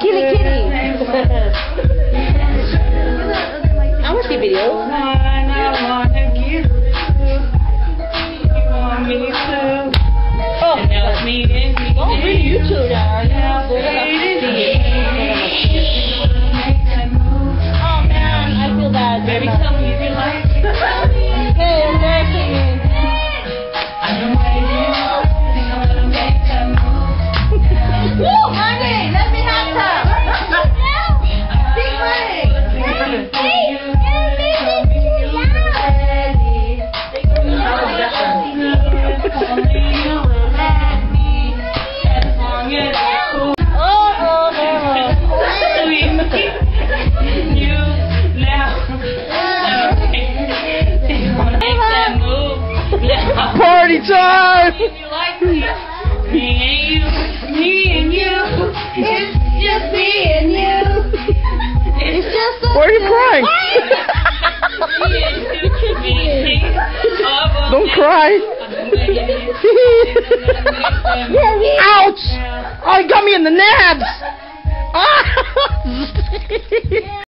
Kitty, kitty. I want to see videos. One I wanna give you. You want me to? Oh, And that was me and me. oh, really YouTube now. Now, Oh man, I feel bad. Baby, Party time! Me and you, me and you, it's just me and you. It's just a Why are you crying? Don't cry. Ouch! Oh, he got me in the nabs! Ah!